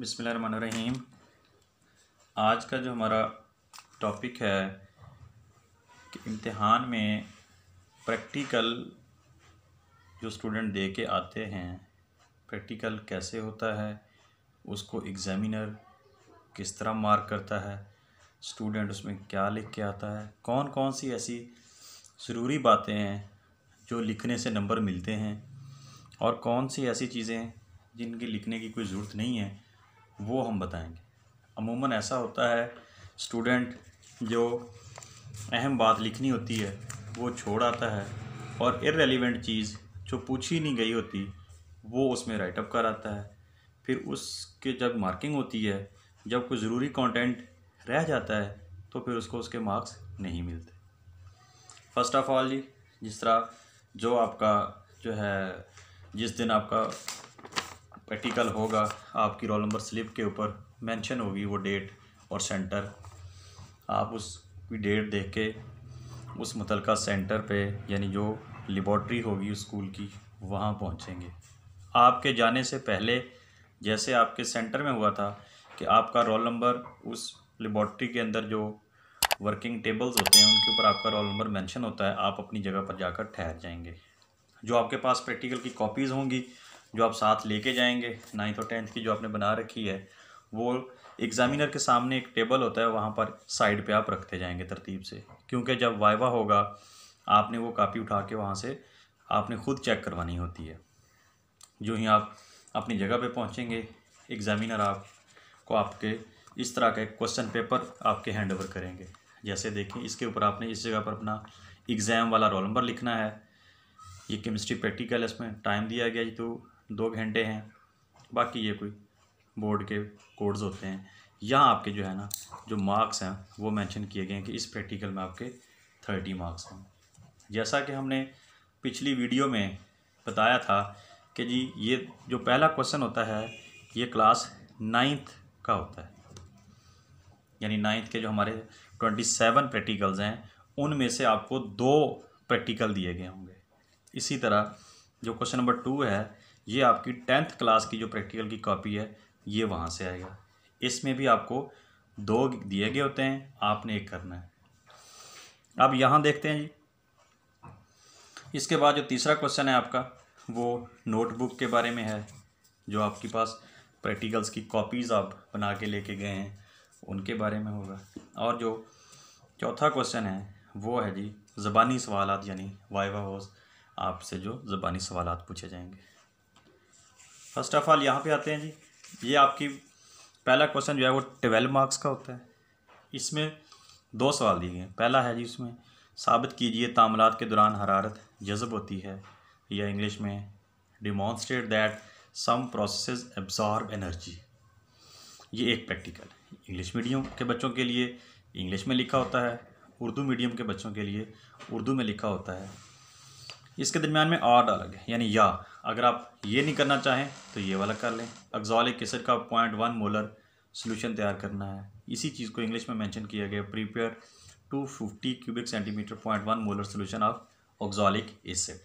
बिसमीम आज का जो हमारा टॉपिक है कि इम्तिहान में प्रैक्टिकल जो स्टूडेंट दे के आते हैं प्रैक्टिकल कैसे होता है, उसको एग्ज़ामिनर किस तरह मार्क करता है स्टूडेंट उसमें क्या लिख के आता है कौन कौन सी ऐसी ज़रूरी बातें हैं जो लिखने से नंबर मिलते हैं और कौन सी ऐसी चीज़ें जिनकी लिखने की कोई ज़रूरत नहीं है। वो हम बताएँगे। अमूमन ऐसा होता है स्टूडेंट जो अहम बात लिखनी होती है, वो छोड़ आता है और इरेलीवेंट चीज़ जो पूछी नहीं गई होती, वो उसमें राइटअप कर आता है। फिर उसके जब मार्किंग होती है, जब कोई ज़रूरी कंटेंट रह जाता है तो फिर उसको उसके मार्क्स नहीं मिलते। फ़र्स्ट ऑफ़ ऑल जी, जिस तरह जो आपका जो है, जिस दिन आपका प्रैक्टिकल होगा आपकी रोल नंबर स्लिप के ऊपर मेंशन होगी वो डेट और सेंटर आप उस डेट देख के उस मुतलका सेंटर पे यानी जो लेबॉर्ट्री होगी स्कूल की, वहाँ पहुँचेंगे। आपके जाने से पहले जैसे आपके सेंटर में हुआ था कि आपका रोल नंबर उस लेबॉर्ट्री के अंदर जो वर्किंग टेबल्स होते हैं, उनके ऊपर आपका रोल नंबर मेंशन होता है, आप अपनी जगह पर जाकर ठहर जाएँगे। जो आपके पास प्रैक्टिकल की कॉपीज़ होंगी जो आप साथ लेके जाएँगे नाइन्थ और टेंथ की जो आपने बना रखी है, वो एग्ज़ामिनर के सामने एक टेबल होता है, वहाँ पर साइड पे आप रखते जाएँगे तरतीब से। क्योंकि जब वाइवा होगा, आपने वो कापी उठा के वहाँ से आपने ख़ुद चेक करवानी होती है। जो ही आप अपनी जगह पे पहुँचेंगे एग्ज़ामिनर आपको आपके इस तरह का एक क्वेश्चन पेपर आपके हैंड ओवर करेंगे। जैसे देखें, इसके ऊपर आपने इस जगह पर अपना एग्ज़ाम वाला रोल नंबर लिखना है। ये केमिस्ट्री प्रैक्टिकल है, इसमें टाइम दिया गया जी तो दो घंटे हैं, बाकी ये कोई बोर्ड के कोड्स होते हैं। यहाँ आपके जो है ना, जो मार्क्स हैं, वो मेंशन किए गए हैं कि इस प्रैक्टिकल में आपके थर्टी मार्क्स हैं। जैसा कि हमने पिछली वीडियो में बताया था कि जी, ये जो पहला क्वेश्चन होता है, ये क्लास नाइन्थ का होता है। यानी नाइन्थ के जो हमारे ट्वेंटी सेवन प्रैक्टिकल्स हैं, उनमें से आपको दो प्रैक्टिकल दिए गए होंगे। इसी तरह जो क्वेश्चन नंबर टू है ये आपकी टेंथ क्लास की जो प्रैक्टिकल की कॉपी है, ये वहाँ से आएगा। इसमें भी आपको दो दिए गए होते हैं, आपने एक करना है। अब यहाँ देखते हैं जी। इसके बाद जो तीसरा क्वेश्चन है आपका, वो नोटबुक के बारे में है, जो आपके पास प्रैक्टिकल्स की कॉपीज़ आप बना के लेके गए हैं, उनके बारे में होगा। और जो चौथा क्वेश्चन है, वो है जी, ज़बानी सवाल यानी वाइवा होस आपसे जो ज़बानी सवाल पूछे जाएँगे। फ़र्स्ट ऑफ़ ऑल यहाँ पे आते हैं जी। ये आपकी पहला क्वेश्चन जो है वो ट्वेल्व मार्क्स का होता है। इसमें दो सवाल दिए गए पहला है जी उसमें साबित कीजिए तामलात के दौरान हरारत जज़ब होती है या इंग्लिश में demonstrate that some process absorb energy ये एक प्रैक्टिकल इंग्लिश मीडियम के बच्चों के लिए इंग्लिश में लिखा होता है, उर्दू मीडियम के बच्चों के लिए उर्दू में लिखा होता है। इसके दरमियान में आर डाला गया यानी या। अगर आप ये नहीं करना चाहें तो ये वाला कर लें। अक्जॉलिक एसिड का पॉइंट वन मोलर सोल्यूशन तैयार करना है। इसी चीज़ को इंग्लिश में मेंशन किया गया। Prepare two fifty cubic centimetre point one molar solution of oxalic acid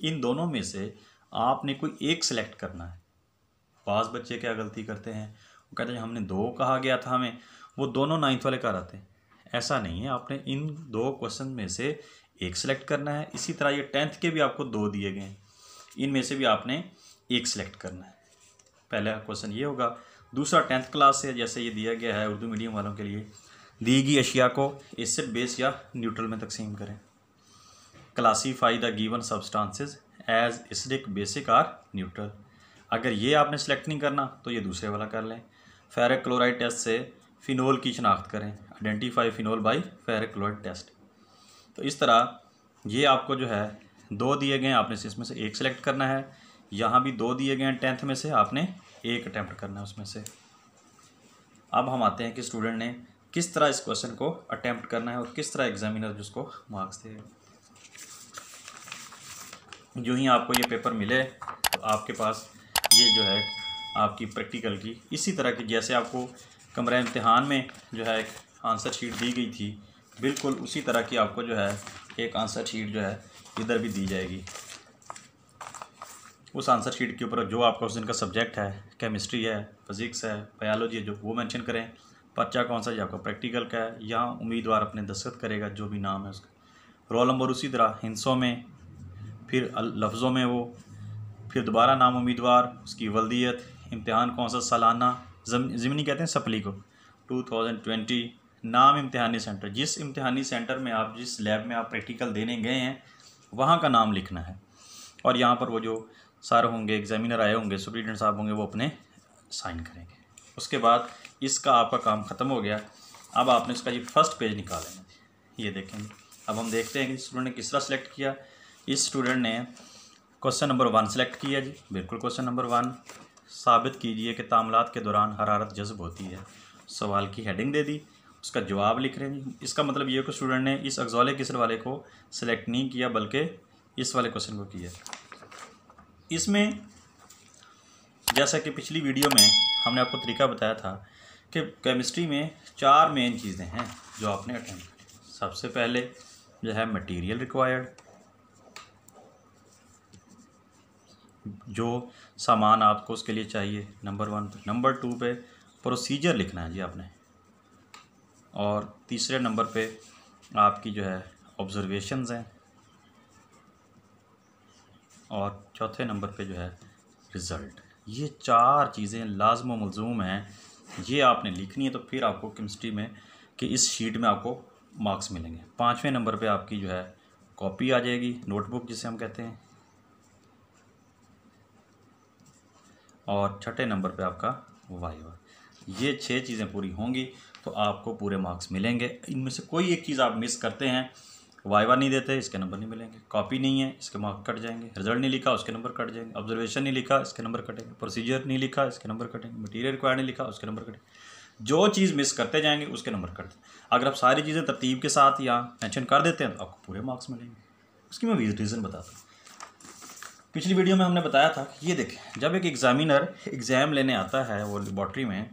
इन दोनों में से आपने कोई एक सेलेक्ट करना है। पास बच्चे क्या गलती करते हैं? वो कहते हैं, हमने दो कहा गया था हमें। वो दोनों नाइन्थ वाले कर आते हैं। ऐसा नहीं है। आपने इन दो क्वेश्चन में से एक सेलेक्ट करना है। इसी तरह ये टेंथ के भी आपको दो दिए गए हैं। इनमें से भी आपने एक सेलेक्ट करना है। पहला क्वेश्चन ये होगा, दूसरा टेंथ क्लास से जैसे ये दिया गया है उर्दू मीडियम वालों के लिए। दी गई अशिया को एसिड बेस या न्यूट्रल में तकसीम करें। Classify the given substances as acidic basic or neutral अगर ये आपने सेलेक्ट नहीं करना तो ये दूसरे वाला कर लें। फेरिक क्लोराइड टेस्ट से फिनोल की शनाख्त करें। Identify phenol by ferric chloride test तो इस तरह ये आपको जो है दो दिए गए आपने इसमें से एक सेलेक्ट करना है। यहाँ भी दो दिए गए हैं टेंथ में से, आपने एक अटैम्प्ट करना है उसमें से। अब हम आते हैं कि स्टूडेंट ने किस तरह इस क्वेश्चन को अटैम्प्ट करना है और किस तरह एग्जामिनर जिसको मार्क्स देगा जो ही आपको ये पेपर मिले तो आपके पास ये जो है आपकी प्रैक्टिकल की, इसी तरह की, जैसे आपको कमरा इम्तहान में जो है एक आंसर शीट दी गई थी बिल्कुल उसी तरह की आपको जो है, एक आंसर शीट जो है, इधर भी दी जाएगी। उस आंसर शीट के ऊपर जो आपका उस दिन का सब्जेक्ट है केमिस्ट्री है फिज़िक्स है बायोलॉजी है, जो वो मेंशन करें, पर्चा कौन सा जी आपका प्रैक्टिकल का है यहाँ उम्मीदवार अपने दस्तखत करेगा, जो भी नाम है उसका। रोल नंबर उसी तरह, हिंसों में, फिर लफ्ज़ों में वो, फिर दोबारा नाम उम्मीदवार, उसकी वल्दियत, इम्तहान कौन सा, सालाना ज़मीनी कहते हैं, सप्ली को। 2020 नाम इम्तहानी सेंटर, जिस इम्तहानी सेंटर में आप, जिस लैब में आप प्रैक्टिकल देने गए हैं, वहाँ का नाम लिखना है। और यहाँ पर वो जो सर होंगे एग्जामिनर आए होंगे सुप्रीटेंट साहब होंगे, वो अपने साइन करेंगे। उसके बाद इसका आपका काम ख़त्म हो गया। अब आपने इसका ये फ़र्स्ट पेज निकालेंगे ये देखेंगे। अब हम देखते हैं कि स्टूडेंट ने किस तरह सेलेक्ट किया। इस स्टूडेंट ने क्वेश्चन नंबर वन सेलेक्ट किया जी। बिल्कुल क्वेश्चन नंबर वन साबित कीजिए कि तामलात के दौरान हरारत जज्ब होती है। सवाल की हेडिंग दे दी। उसका जवाब लिख रहे हैं। इसका मतलब ये कि स्टूडेंट ने इस अगजौले किसर वाले को सिलेक्ट नहीं किया, बल्कि इस वाले क्वेश्चन को किया। इसमें जैसा कि पिछली वीडियो में हमने आपको तरीका बताया था कि केमिस्ट्री में चार मेन चीज़ें हैं जो आपने अटेंड करी। सबसे पहले जो है मटेरियल रिक्वायर्ड जो सामान आपको उसके लिए चाहिए। नंबर वन पे। नंबर टू पे प्रोसीजर लिखना है जी आपने। और तीसरे नंबर पे आपकी जो है ऑब्जर्वेशंस हैं। और चौथे नंबर पे जो है रिज़ल्ट ये चार चीज़ें लाजम मलजूम हैं। ये आपने लिखनी है तो फिर आपको केमिस्ट्री में कि इस शीट में आपको मार्क्स मिलेंगे। पाँचवें नंबर पे आपकी जो है कॉपी आ जाएगी नोटबुक जिसे हम कहते हैं। और छठे नंबर पे आपका वाइवा ये छः चीज़ें पूरी होंगी। तो आपको पूरे मार्क्स मिलेंगे। इनमें से कोई एक चीज़ आप मिस करते हैं वाइवा नहीं देते, इसके नंबर नहीं मिलेंगे। कॉपी नहीं है, इसके मार्क्स कट जाएँगे। रिज़ल्ट नहीं लिखा, उसके नंबर कट जाएँगे। ऑब्जर्वेशन नहीं लिखा, इसके नंबर कटेंगे। प्रोसीजर नहीं लिखा, इसके नंबर कटेंगे। मटीरियल रिक्वायर नहीं लिखा, उसके नंबर कटेंगे। जो चीज़ मिस करते जाएँगे, उसके नंबर कट अगर आप सारी चीज़ें तरतीब के साथ या मैंशन कर देते हैं तो आपको पूरे मार्क्स मिलेंगे। उसकी मैं रीज़न बताता हूँ। पिछली वीडियो में हमने बताया था कि ये देखें, जब एक एग्ज़ामिनर एग्ज़ाम लेने आता है वो लेबॉर्ट्री में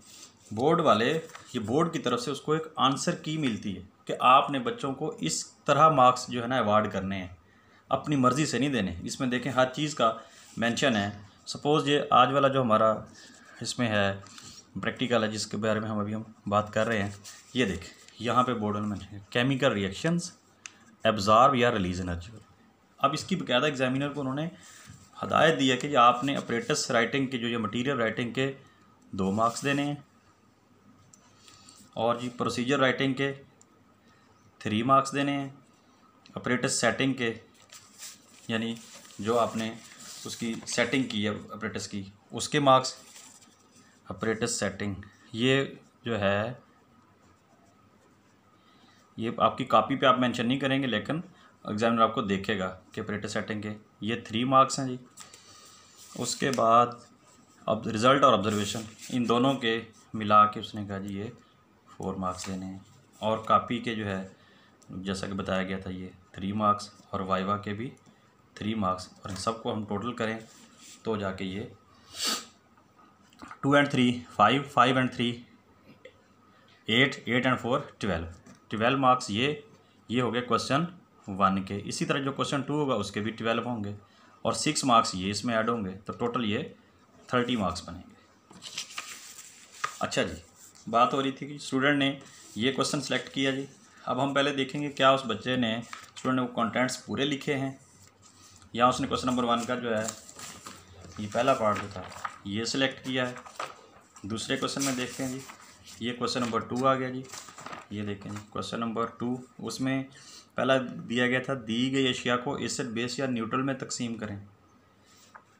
बोर्ड वाले, ये बोर्ड की तरफ़ से उसको एक आंसर की मिलती है कि आपने बच्चों को इस तरह मार्क्स जो है ना अवार्ड करने हैं। अपनी मर्ज़ी से नहीं देने। इसमें देखें, हर चीज़ का मेंशन है। सपोज़ ये आज वाला जो हमारा इसमें है प्रैक्टिकल है, जिसके बारे में हम अभी हम बात कर रहे हैं, ये देखें। यहाँ पे बोर्ड में केमिकल रिएक्शंस एब्जॉर्ब या रिलीज़ एनर्जी अब इसकी बकायदा एग्जामिनर को उन्होंने हदायत दी है कि आपने अपरेटस राइटिंग के जो ये मटीरियल राइटिंग के दो मार्क्स देने हैं। और जी प्रोसीजर राइटिंग के थ्री मार्क्स देने हैं अपरेटस सेटिंग के, यानी जो आपने उसकी सेटिंग की है अपरेटस की, उसके मार्क्स अपरेटस सेटिंग ये जो है, ये आपकी कॉपी पे आप मेंशन नहीं करेंगे, लेकिन एग्जामिनर आपको देखेगा कि ऑपरेटर सेटिंग के, ये थ्री मार्क्स हैं जी। उसके बाद, अब रिज़ल्ट और ऑब्जर्वेशन इन दोनों के मिला के उसने कहा जी, ये फोर मार्क्स देने हैं। और कापी के जो है, जैसा कि बताया गया था ये थ्री मार्क्स और वाइवा के भी थ्री मार्क्स और इन सबको हम टोटल करें तो जाके ये two and three five five and three eight eight and four twelve twelve marks ये ये हो गए क्वेश्चन वन के। इसी तरह जो क्वेश्चन टू होगा, उसके भी ट्वेल्व होंगे। और सिक्स मार्क्स ये इसमें ऐड होंगे। तो टोटल ये थर्टी मार्क्स बनेंगे। अच्छा जी। बात हो रही थी कि स्टूडेंट ने ये क्वेश्चन सेलेक्ट किया जी। अब हम पहले देखेंगे क्या उस बच्चे ने स्टूडेंट ने वो कॉन्टेंट्स पूरे लिखे हैं, या उसने क्वेश्चन नंबर वन का जो है, ये पहला पार्ट जो था, ये सिलेक्ट किया है। दूसरे क्वेश्चन में देखते हैं जी। ये क्वेश्चन नंबर टू आ गया जी। ये देखें जी क्वेश्चन नंबर टू उसमें पहला दिया गया था, दी गई एशिया को एसिड बेस या न्यूट्रल में तकसीम करें।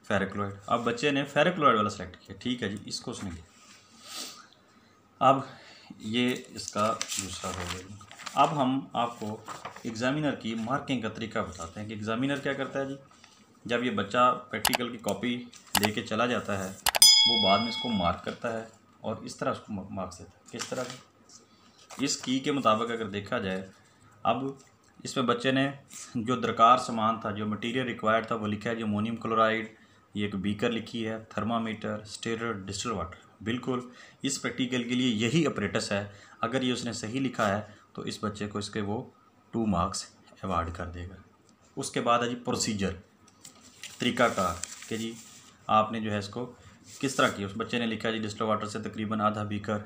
फेरिक्लोइड अब बच्चे ने फेरिक्लोइड वाला सेलेक्ट किया, ठीक है जी, इसको सुन लिया। अब ये इसका दूसरा हो। गया अब हम आपको एग्ज़ामिनर की मार्किंग का तरीका बताते हैं कि एग्ज़ामिनर क्या करता है जी? जब ये बच्चा प्रैक्टिकल की कॉपी दे के चला जाता है, वो बाद में इसको मार्क करता है और इस तरह उसको मार्क्स देता है। किस तरह? इस की के मुताबिक अगर देखा जाए, अब इसमें बच्चे ने जो दरकार सामान था, जो मटेरियल रिक्वायर्ड था, वो लिखा है जो अमोनियम क्लोराइड ये एक बीकर लिखी है थर्मामीटर स्टेरर डिस्टल वाटर बिल्कुल, इस प्रैक्टिकल के लिए यही अपरेटस है। अगर ये उसने सही लिखा है तो इस बच्चे को इसके वो टू मार्क्स अवार्ड कर देगा। उसके बाद है जी प्रोसीजर तरीक़ाकार, कि जी आपने जो है इसको किस तरह किया? उस बच्चे ने लिखा जी डिस्टल वाटर से तकरीबन आधा बीकर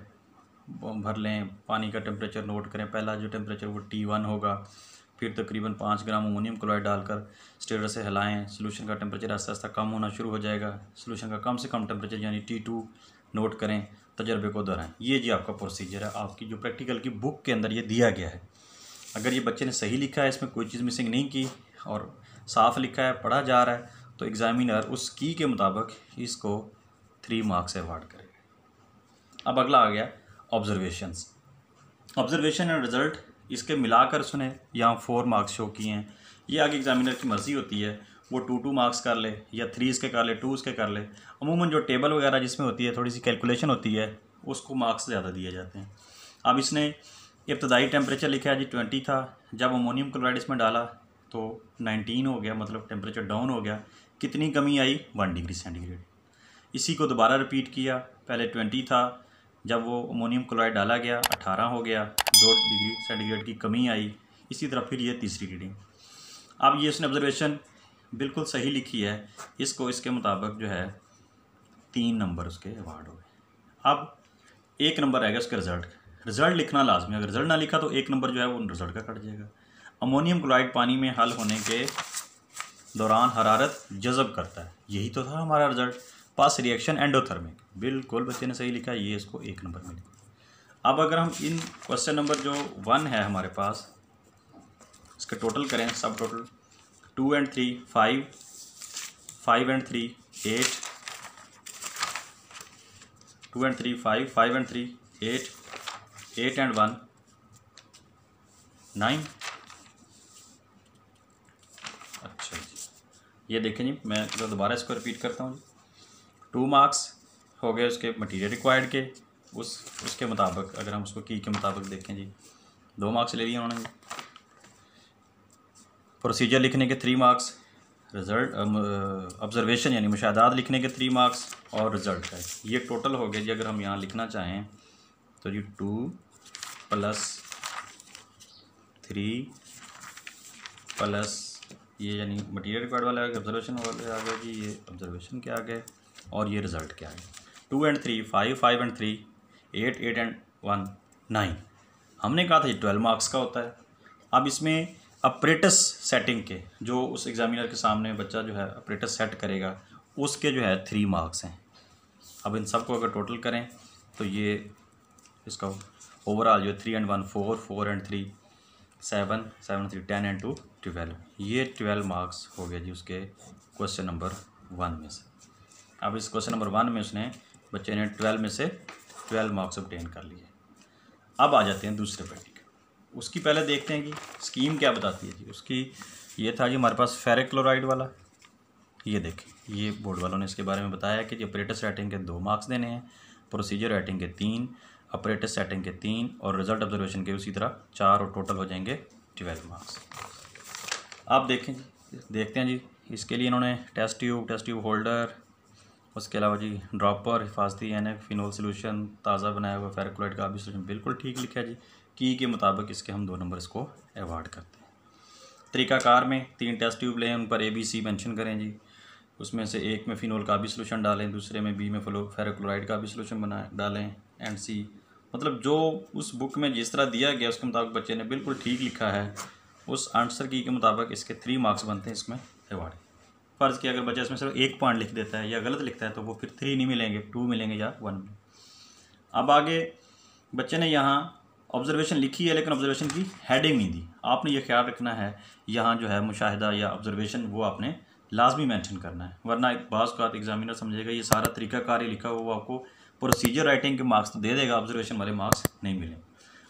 भर लें, पानी का टेम्परेचर नोट करें। पहला जो टेम्परेचर वो टी वन होगा, फिर तकरीबन पाँच ग्राम अमोनियम क्लोराइड डालकर स्टेटर से हिलाएँ। सोल्यूशन का टेम्परेचर आस्ता आस्ता कम होना शुरू हो जाएगा। सोल्यूशन का कम से कम टेम्परेचर यानी टी टू नोट करें, तजर्बे को दोहराएँ। ये जी आपका प्रोसीजर है। आपकी जो प्रैक्टिकल की बुक के अंदर ये दिया गया है। अगर ये बच्चे ने सही लिखा है, इसमें कोई चीज़ मिसिंग नहीं की और साफ़ लिखा है, पढ़ा जा रहा है तो एग्ज़ामिनर उस की के मुताबिक इसको थ्री मार्क्स अवार्ड करेगा अब अगला आ गया ऑब्जर्वेशंस ऑब्जर्वेशन एंड रिज़ल्ट इसके मिलाकर सुने, यहाँ फोर मार्क्स शो किए हैं। ये आगे एग्ज़ामिनर की मर्ज़ी होती है। वो टू टू मार्क्स कर ले, या थ्री इसके कर ले टू इसके कर ले। अमूमन जो टेबल वगैरह जिसमें होती है, थोड़ी सी कैलकुलेशन होती है, उसको मार्क्स ज़्यादा दिए जाते हैं। अब इसने इब्तदाई टेम्परेचर लिखा जी ट्वेंटी था। जब अमोनियम क्लोराइड इसमें डाला तो नाइनटीन हो गया मतलब टेम्परेचर डाउन हो गया। कितनी कमी आई? वन डिग्री सेंटीग्रेड इसी को दोबारा रिपीट किया। पहले ट्वेंटी था, जब वो अमोनियम क्लोराइड डाला गया, अठारह हो गया, दो डिग्री सेंटीग्रेड की कमी आई। इसी तरह फिर ये तीसरी रीडिंग अब ये उसने ऑब्जर्वेशन बिल्कुल सही लिखी है। इसको इसके मुताबिक जो है, तीन नंबर उसके अवार्ड हो गए। अब एक नंबर आएगा उसके रिज़ल्ट रिज़ल्ट लिखना लाजमी अगर रिज़ल्ट ना लिखा तो एक नंबर जो है वो रिज़ल्ट का कट जाएगा। अमोनियम क्लोराइड पानी में हल होने के दौरान हरारत जज़ब करता है। यही तो था हमारा रिज़ल्ट पास रिएक्शन एंडोथर्मिक बिल्कुल बच्चे ने सही लिखा। ये इसको एक नंबर में लिखा। अब अगर हम इन क्वेश्चन नंबर जो वन है हमारे पास, इसके टोटल करें सब total two and three, five five and three, eight, two and three, five five and three, eight eight and one, nine. अच्छा जी। ये देखें जी, मैं तो दोबारा इसको रिपीट करता हूँ जी। टू मार्क्स हो गए उसके मटेरियल रिक्वायर्ड के। उस, उसके मुताबिक, अगर हम उसको की के मुताबिक देखें जी, दो मार्क्स ले लिए उन्होंने। प्रोसीजर लिखने के थ्री मार्क्स रिज़ल्ट ऑब्जर्वेशन यानी मुशादात लिखने के थ्री मार्क्स और रिज़ल्ट है। ये टोटल हो गया जी, अगर हम यहाँ लिखना चाहें तो जी टू प्लस थ्री प्लस ये यानी मटीरियल रिक्वायर्ड वाला ऑब्जर्वेशन वाले आ गया जी, ये ऑब्जर्वेशन के आ गए और ये रिज़ल्ट क्या है two and three five five and three eight eight and one nine हमने कहा था ये ट्वेल्व मार्क्स का होता है। अब इसमें अपरेटस सेटिंग के, जो उस एग्ज़ामिनर के सामने बच्चा जो है अपरेटस सेट करेगा, उसके जो है थ्री मार्क्स हैं। अब इन सबको अगर टोटल करें तो ये इसका ओवरऑल जो three and one four four and three seven seven three ten and two twelve ये ट्वेल्व मार्क्स हो गया जी उसके क्वेश्चन नंबर वन में से। अब इस क्वेश्चन नंबर वन में उसने बच्चे ने ट्वेल्व में से ट्वेल्व मार्क्स ऑब्टेन कर लिए। अब आ जाते हैं दूसरे प्रैक्टिकल उसकी पहले देखते हैं कि स्कीम क्या बताती है जी। उसकी ये था जी हमारे पास फेरिक क्लोराइड वाला। ये देखें, ये बोर्ड वालों ने इसके बारे में बताया कि जी ऑपरेटस राइटिंग के दो मार्क्स देने हैं प्रोसीजर राइटिंग के तीन ऑपरेटस सेटिंग के तीन और रिज़ल्ट ऑब्जर्वेशन के उसी तरह चार और टोटल हो जाएँगे ट्वेल्व मार्क्स आप देखें देखते हैं जी, इसके लिए इन्होंने test tube test tube holder उसके अलावा जी ड्रॉपर हिफाजती एन फिनोल सोल्यूशन ताज़ा बनाया हुआ फेरिक्लोराइड का भी सोल्यूशन बिल्कुल ठीक लिखा जी। की के मुताबिक इसके हम दो नंबर इसको अवार्ड करते हैं। तरीकाकार में तीन टेस्ट ट्यूब लें उन पर ए बी सी मैंशन करें जी। उसमें से एक में फिनोल का भी सोलूशन डालें, दूसरे में बी में फ्लो फेरोक्लोराइड का भी सोलूशन बना डालें एंड सी मतलब जो उस बुक में जिस तरह दिया गया, उसके मुताबिक बच्चे ने बिल्कुल ठीक लिखा है, उस आंसर की के मुताबिक इसके थ्री मार्क्स बनते हैं इसमें अवार्ड फ़र्ज़ किया अगर बच्चा इसमें सिर्फ़ एक पॉइंट लिख देता है या गलत लिखता है तो वो फिर थ्री नहीं मिलेंगे टू मिलेंगे या वन अब आगे बच्चे ने यहाँ ऑब्जर्वेशन लिखी है, लेकिन ऑब्जर्वेशन की हेडिंग नहीं दी। आपने ये ख्याल रखना है, यहाँ जो है मुशाहिदा या ऑब्जर्वेशन वो आपने लाजमी मेंशन करना है। वरना एक बाज़ का एग्जामिनर समझेगा, ये सारा तरीका कार लिखा हुआ वो आपको प्रोसीजर राइटिंग के मार्क्स तो दे देगा ऑब्जर्वेशन वाले मार्क्स नहीं मिले।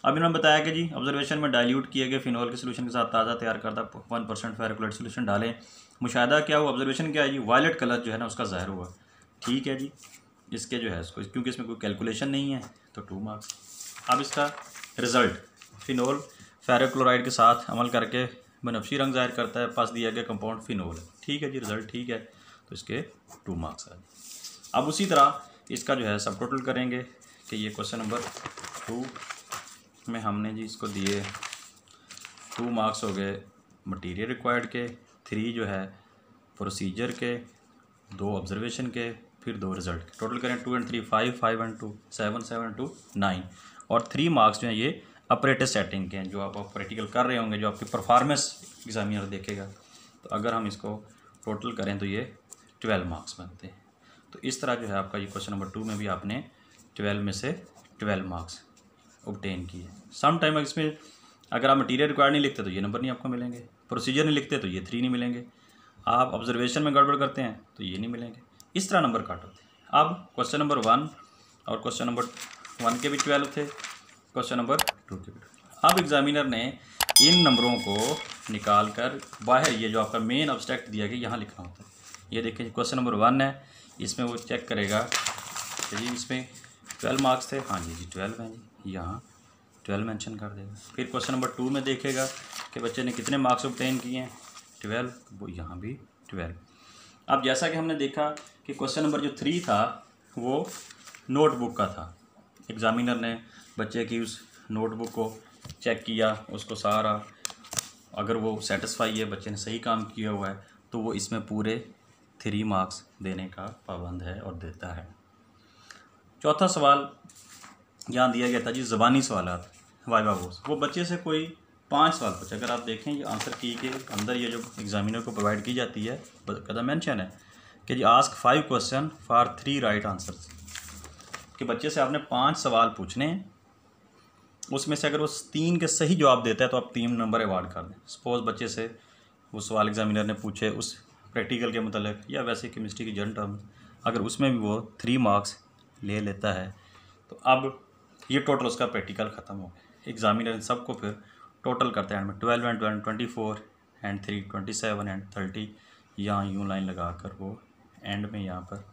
अब इन्होंने बताया कि जी ऑब्जर्वेशन में डाइल्यूट किए गए फिनोल के सोल्यूशन के साथ ताज़ा, तैयार करता वन परसेंट फेरिकुलेट सोल्यूशन डालें। मुशाह क्या हुआ? ऑब्जर्वेशन क्या है? जी वायलेट कलर जो है ना, उसका ज़ाहिर हुआ। ठीक है जी, इसके जो है इसको, क्योंकि इसमें कोई कैलकुलेशन नहीं है तो टू मार्क्स अब इसका रिज़ल्ट फिनोल फेरोक्लोराइड के साथ अमल करके बनफशी रंग ज़ाहिर करता है, पास दिया गया कंपाउंड फिनोल है। ठीक है जी रिज़ल्ट ठीक है। तो इसके टू मार्क्स आए अब उसी तरह इसका जो है, सब टोटल करेंगे कि ये क्वेश्चन नंबर टू में हमने जी इसको दिए। टू मार्क्स हो गए मटेरियल रिक्वायर्ड के थ्री जो है प्रोसीजर के, दो ऑब्जर्वेशन के, फिर दो रिज़ल्ट के। टोटल करें two and three five five and two seven seven two nine और थ्री मार्क्स जो हैं ये अपरेटिव सेटिंग के हैं, जो आप प्रैक्टिकल कर रहे होंगे, जो आपकी परफॉर्मेंस एग्जामिनर देखेगा। तो अगर हम इसको टोटल करें तो ये ट्वेल्व मार्क्स बनते हैं। तो इस तरह जो है आपका ये क्वेश्चन नंबर टू में भी आपने ट्वेल्व में से ट्वेल्व मार्क्स ऑब्टेन किए सम टाइम इसमें अगर आप मटीरियल रिक्वायर्ड नहीं लिखते तो ये नंबर नहीं आपको मिलेंगे। प्रोसीजर नहीं लिखते तो ये थ्री नहीं मिलेंगे। आप ऑब्जर्वेशन में गड़बड़ करते हैं तो ये नहीं मिलेंगे। इस तरह नंबर काट। होते हैं अब क्वेश्चन नंबर वन और क्वेश्चन नंबर वन के भी ट्वेल्व थे क्वेश्चन नंबर टू के भी अब एग्जामिनर ने इन नंबरों को निकाल कर बाहर ये जो आपका मेन ऑब्स्ट्रैक्ट दिया गया यहाँ लिखना होता है। ये देखिए क्वेश्चन नंबर वन है। इसमें वो चेक करेगा जी इसमें ट्वेल्व मार्क्स थे। हाँ जी जी ट्वेल्व हैं जी। यहाँ ट्वेल्व मेंशन कर देगा। फिर क्वेश्चन नंबर टू में देखेगा कि बच्चे ने कितने मार्क्स ऑब्टेन किए हैं। ट्वेल्व वो यहाँ भी ट्वेल्व अब जैसा कि हमने देखा कि क्वेश्चन नंबर जो थ्री था, वो नोटबुक का था। एग्ज़ामिनर ने बच्चे की उस नोटबुक को चेक किया, उसको सारा, अगर वो सेटिस्फाई है, बच्चे ने सही काम किया हुआ है तो वो इसमें पूरे थ्री मार्क्स देने का पाबंद है और देता है। चौथा सवाल यहाँ दिया गया था जी, ज़बानी सवाल वाइवा बोस। वो बच्चे से कोई पाँच सवाल पूछे। अगर आप देखें, ये आंसर की के अंदर ये जो एग्जामिनर को प्रोवाइड की जाती है कदम मैंशन है कि जी ask five question for three right answer कि बच्चे से आपने पाँच सवाल पूछने हैं, उसमें से अगर वो तीन के सही जवाब देता है तो आप तीन नंबर अवार्ड कर दें। सपोज़ बच्चे से वो सवाल एग्जामिनर ने पूछे उस प्रैक्टिकल के मतलब या वैसे केमिस्ट्री की जन टर्म अगर उसमें भी वो थ्री मार्क्स ले लेता है तो अब ये टोटल उसका प्रैक्टिकल ख़त्म हो गया। एग्जामिनर इन सबको फिर टोटल करते हैं twelve and twelve twenty four and three twenty seven and thirty यहाँ यूँ लाइन लगा कर वो एंड में यहाँ पर,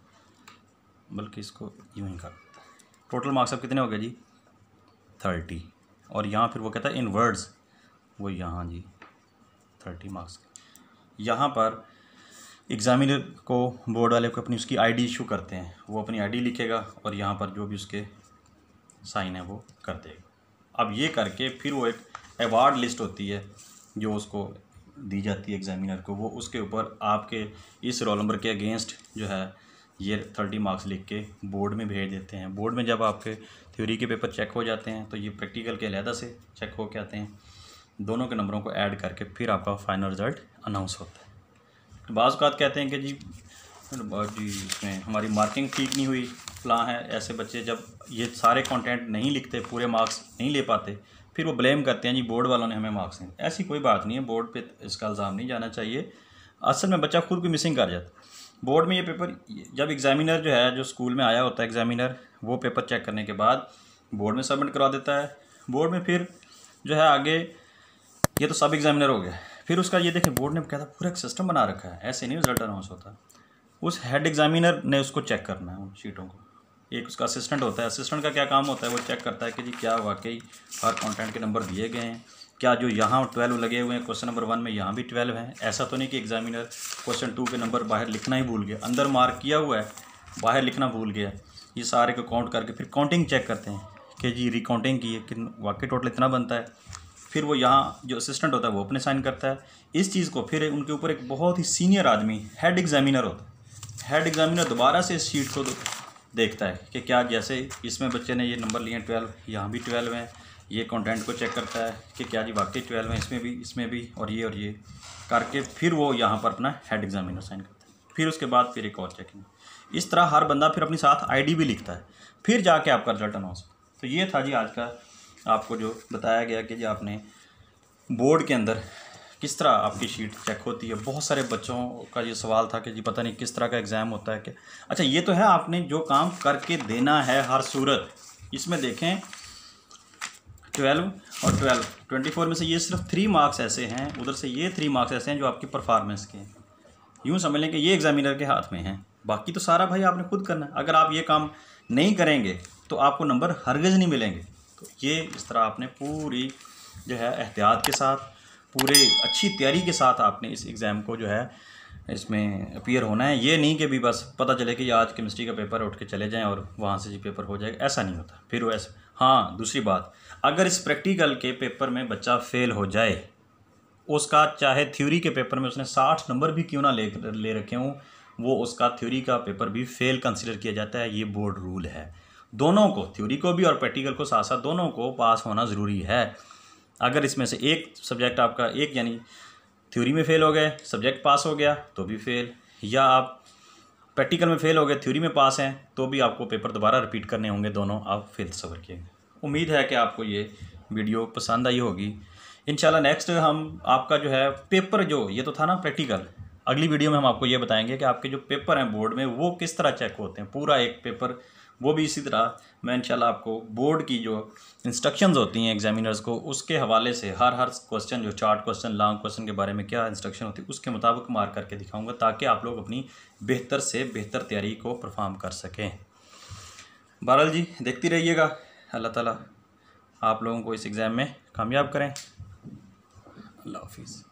बल्कि इसको यूँ ही कर टोटल मार्क्स अब कितने हो गए जी? थर्टी और यहाँ फिर वो कहता है इन वर्ड्स वो यहाँ जी थर्टी मार्क्स यहाँ पर एग्ज़ामिनर को बोर्ड वाले को अपनी उसकी आईडी इशू करते हैं। वो अपनी आईडी लिखेगा और यहाँ पर जो भी उसके साइन है वो कर देगा। अब ये करके फिर वो एक अवार्ड लिस्ट होती है, जो उसको दी जाती है एग्ज़ामिनर को। वो उसके ऊपर आपके इस रोल नंबर के अगेंस्ट जो है ये थर्टी मार्क्स लिख के बोर्ड में भेज देते हैं। बोर्ड में जब आपके थ्योरी के पेपर चेक हो जाते हैं तो ये प्रैक्टिकल के अलहदा से चेक हो के आते हैं। दोनों के नंबरों को ऐड करके फिर आपका फाइनल रिज़ल्ट अनाउंस होता है। तो बाज़ कहते हैं कि जी जी, इसमें हमारी मार्किंग ठीक नहीं हुई, फलां है, ऐसे बच्चे जब ये सारे कंटेंट नहीं लिखते, पूरे मार्क्स नहीं ले पाते, फिर वो ब्लेम करते हैं, जी, बोर्ड वालों ने हमें मार्क्स नहीं ऐसी कोई बात नहीं है, बोर्ड पे इसका इल्ज़ाम नहीं जाना चाहिए। असल में बच्चा खुद भी मिसिंग कर जाता बोर्ड में ये पेपर, जब एग्ज़ामिनर जो है, जो स्कूल में आया होता है एग्ज़ामिनर वो पेपर चेक करने के बाद बोर्ड में सबमिट करा देता है। बोर्ड में फिर जो है आगे, ये तो सब एग्ज़ामिनर हो गया। फिर उसका ये देखें, बोर्ड ने क्या था, पूरा एक सिस्टम बना रखा है। ऐसे नहीं रिज़ल्ट अनाउंस होता। उस हेड एग्ज़ामिनर ने उसको चेक करना है उन शीटों को। एक उसका असिस्टेंट होता है। असिस्टेंट का क्या काम होता है, वो चेक करता है कि जी क्या वाकई हर कंटेंट के नंबर दिए गए हैं। क्या जो यहाँ ट्वेल्व लगे हुए हैं क्वेश्चन नंबर वन में यहाँ भी ट्वेल्व हैं? ऐसा तो नहीं कि एग्जामिनर क्वेश्चन टू के नंबर बाहर लिखना ही भूल गया। अंदर मार्क किया हुआ है, बाहर लिखना भूल गया। ये सारे को काउंट करके फिर काउंटिंग चेक करते हैं कि जी रिकाउंटिंग की है कि वाकई टोटल इतना बनता है। फिर वो यहाँ जो असिस्टेंट होता है, वो अपने साइन करता है। इस चीज़ को फिर उनके ऊपर एक बहुत ही सीनियर आदमी हेड एग्जामिनर होता है। हेड एग्जामिनर दोबारा से इस शीट को देखता है कि क्या, जैसे इसमें बच्चे ने ये नंबर लिए हैं ट्वेल्व यहाँ भी ट्वेल्व हैं। ये कंटेंट को चेक करता है कि क्या जी वाकई ट्वेल्व है, इसमें भी इसमें भी, और ये और ये करके फिर वो यहाँ पर अपना हेड एग्जामिनर साइन करता है। फिर उसके बाद फिर एक और चेकिंग इस तरह हर बंदा फिर अपने साथ आईडी भी लिखता है। फिर जाके आपका रिज़ल्ट अनाउंस तो ये था जी आज का आपको जो बताया गया कि जी आपने बोर्ड के अंदर किस तरह आपकी शीट चेक होती है। बहुत सारे बच्चों का ये सवाल था कि जी पता नहीं किस तरह का एग्ज़ाम होता है कि अच्छा ये तो है, आपने जो काम करके देना है हर सूरत, इसमें देखें ट्वेल्व और ट्वेल्व। ट्वेंटी फोर में से ये सिर्फ़ थ्री मार्क्स ऐसे हैं, उधर से ये थ्री मार्क्स ऐसे हैं जो आपकी परफॉर्मेंस के यूँ समझ लें कि ये एग्ज़ामिनर के हाथ में हैं। बाकी तो सारा भाई आपने खुद करना है। अगर आप ये काम नहीं करेंगे तो आपको नंबर हरगज़ नहीं मिलेंगे। तो ये इस तरह आपने पूरी जो है एहतियात के साथ, पूरे अच्छी तैयारी के साथ आपने इस एग्ज़ाम को जो है इसमें अपीयर होना है। ये नहीं कि भी बस पता चले कि आज केमिस्ट्री का पेपर उठ के चले जाएँ और वहाँ से जी पेपर हो जाएगा। ऐसा नहीं होता। फिर वो ऐसा हाँ दूसरी बात। अगर इस प्रैक्टिकल के पेपर में बच्चा फेल हो जाए, उसका चाहे थ्योरी के पेपर में उसने साठ नंबर भी क्यों ना ले ले रखे हों, वो उसका थ्योरी का पेपर भी फेल कंसिडर किया जाता है, ये बोर्ड रूल है। दोनों को, थ्योरी को भी और प्रैक्टिकल को साथ साथ दोनों को पास होना ज़रूरी है। अगर इसमें से एक सब्जेक्ट आपका एक, यानी थ्योरी में फ़ेल हो गए, सब्जेक्ट पास हो गया तो भी फेल। या आप प्रैक्टिकल में फ़ेल हो गए थ्योरी में पास हैं तो भी आपको पेपर दोबारा रिपीट करने होंगे, दोनों आप फेल सवर किए उम्मीद है कि आपको ये वीडियो पसंद आई होगी। इंशाल्लाह नेक्स्ट हम, आपका जो है पेपर जो, ये तो था ना प्रैक्टिकल अगली वीडियो में हम आपको ये बताएँगे कि आपके जो पेपर हैं बोर्ड में, वो किस तरह चेक होते हैं। पूरा एक पेपर वो भी इसी तरह मैं इंशाल्लाह आपको बोर्ड की जो इंस्ट्रक्शंस होती हैं एग्जामिनर्स को, उसके हवाले से हर हर क्वेश्चन जो चार्ट क्वेश्चन लॉन्ग क्वेश्चन के बारे में क्या इंस्ट्रक्शन होती है, उसके मुताबिक मार्क करके दिखाऊँगा, ताकि आप लोग अपनी बेहतर से बेहतर तैयारी को परफॉर्म कर सकें। बहरहाल जी, देखती रहिएगा। अल्लाह ताला आप लोगों को इस एग्ज़ाम में कामयाब करें। अल्लाह हाफिज़।